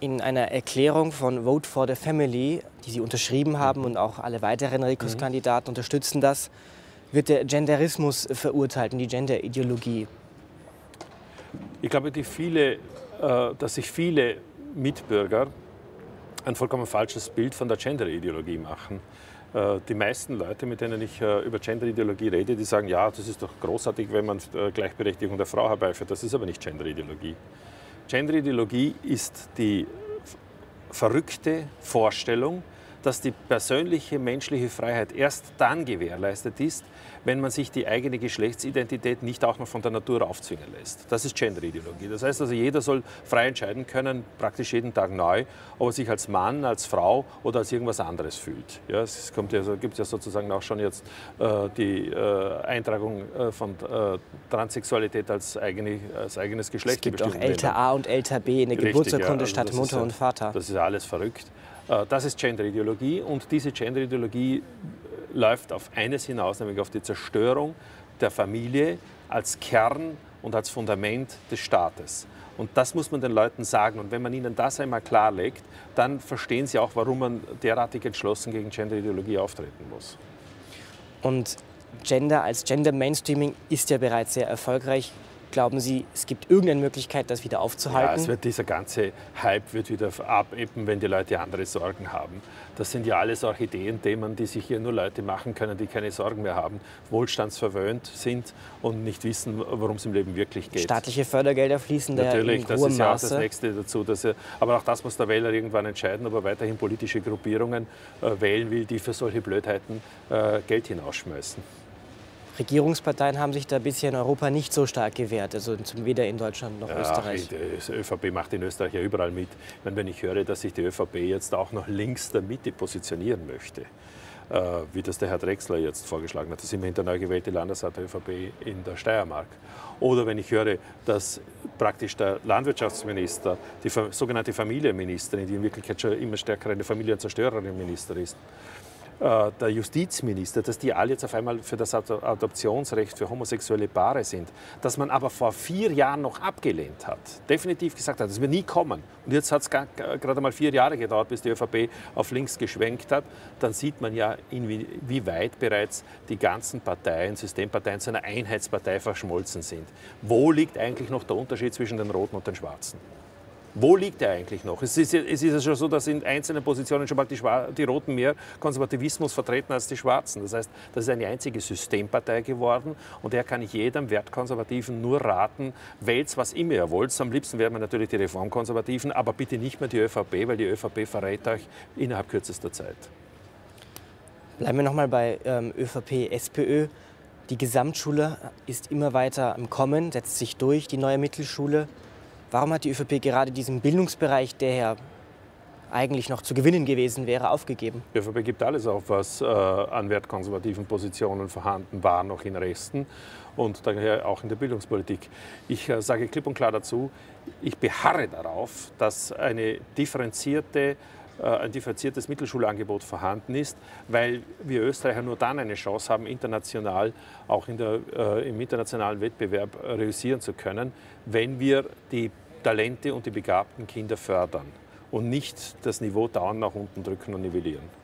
In einer Erklärung von Vote for the Family, die Sie unterschrieben haben mhm. und auch alle weiteren Rikus-Kandidaten mhm. unterstützen das, wird der Genderismus verurteilt und die Genderideologie. Ich glaube, viele, äh, dass sich viele Mitbürger ein vollkommen falsches Bild von der Genderideologie machen. Äh, die meisten Leute, mit denen ich äh, über Genderideologie rede, die sagen, ja, das ist doch großartig, wenn man Gleichberechtigung der Frau herbeiführt. Das ist aber nicht Genderideologie. Genderideologie ist die verrückte Vorstellung, dass die persönliche menschliche Freiheit erst dann gewährleistet ist, wenn man sich die eigene Geschlechtsidentität nicht auch noch von der Natur aufzwingen lässt. Das ist Genderideologie. Das heißt also, jeder soll frei entscheiden können, praktisch jeden Tag neu, ob er sich als Mann, als Frau oder als irgendwas anderes fühlt. Ja, es kommt ja, gibt ja sozusagen auch schon jetzt äh, die äh, Eintragung äh, von äh, Transsexualität als, eigene, als eigenes Geschlecht. Es gibt auch älter A und älter B in der Geburtsurkunde ja, also statt Mutter ja, und Vater. Das ist alles verrückt. Äh, das ist Genderideologie und diese Genderideologie läuft auf eines hinaus, nämlich auf die Zerstörung der Familie als Kern und als Fundament des Staates. Und das muss man den Leuten sagen. Und wenn man ihnen das einmal klarlegt, dann verstehen sie auch, warum man derartig entschlossen gegen Genderideologie auftreten muss. Und Gender als Gender Mainstreaming ist ja bereits sehr erfolgreich. Glauben Sie, es gibt irgendeine Möglichkeit, das wieder aufzuhalten? Ja, es wird dieser ganze Hype wird wieder abebben, wenn die Leute andere Sorgen haben. Das sind ja alles auch Ideen-Themen, die sich hier nur Leute machen können, die keine Sorgen mehr haben, wohlstandsverwöhnt sind und nicht wissen, worum es im Leben wirklich geht. Staatliche Fördergelder fließen da Natürlich, in das ist ja auch das Nächste dazu. Dass er, aber auch das muss der Wähler irgendwann entscheiden, ob er weiterhin politische Gruppierungen äh, wählen will, die für solche Blödheiten äh, Geld hinausschmeißen. Regierungsparteien haben sich da bisher in Europa nicht so stark gewehrt, also weder in Deutschland noch ja, Österreich. Die ÖVP macht in Österreich ja überall mit. wenn ich höre, dass sich die ÖVP jetzt auch noch links der Mitte positionieren möchte, äh, wie das der Herr Drexler jetzt vorgeschlagen hat, das ist immerhin der neu gewählte Landesrat der ÖVP in der Steiermark. Oder wenn ich höre, dass praktisch der Landwirtschaftsminister, die sogenannte Familienministerin, die in Wirklichkeit schon immer stärker eine Familienzerstörerin Minister ist, der Justizminister, dass die alle jetzt auf einmal für das Adoptionsrecht für homosexuelle Paare sind, dass man aber vor vier Jahren noch abgelehnt hat, definitiv gesagt hat, das wird nie kommen. Und jetzt hat es gerade mal vier Jahre gedauert, bis die ÖVP auf links geschwenkt hat. Dann sieht man ja, inwieweit bereits die ganzen Parteien, Systemparteien zu einer Einheitspartei verschmolzen sind. Wo liegt eigentlich noch der Unterschied zwischen den Roten und den Schwarzen? Wo liegt er eigentlich noch? Es ist, es ist ja schon so, dass in einzelnen Positionen schon mal die, die, Roten mehr Konservativismus vertreten als die Schwarzen. Das heißt, das ist eine einzige Systempartei geworden und der kann ich jedem Wertkonservativen nur raten, wählt was immer ihr wollt. Am liebsten wären wir natürlich die Reformkonservativen, aber bitte nicht mehr die ÖVP, weil die ÖVP verrät euch innerhalb kürzester Zeit. Bleiben wir nochmal bei ähm, ÖVP, SPÖ. Die Gesamtschule ist immer weiter im Kommen, setzt sich durch, die neue Mittelschule. Warum hat die ÖVP gerade diesen Bildungsbereich, der ja eigentlich noch zu gewinnen gewesen wäre, aufgegeben? Die ÖVP gibt alles auf, was äh, an wertkonservativen Positionen vorhanden war, noch in Resten und daher auch in der Bildungspolitik. Ich äh, sage klipp und klar dazu, ich beharre darauf, dass eine differenzierte äh, ein differenziertes Mittelschulangebot vorhanden ist, weil wir Österreicher nur dann eine Chance haben, international, auch in der, äh, im internationalen Wettbewerb realisieren zu können, wenn wir die Talente und die begabten Kinder fördern und nicht das Niveau dauernd nach unten drücken und nivellieren.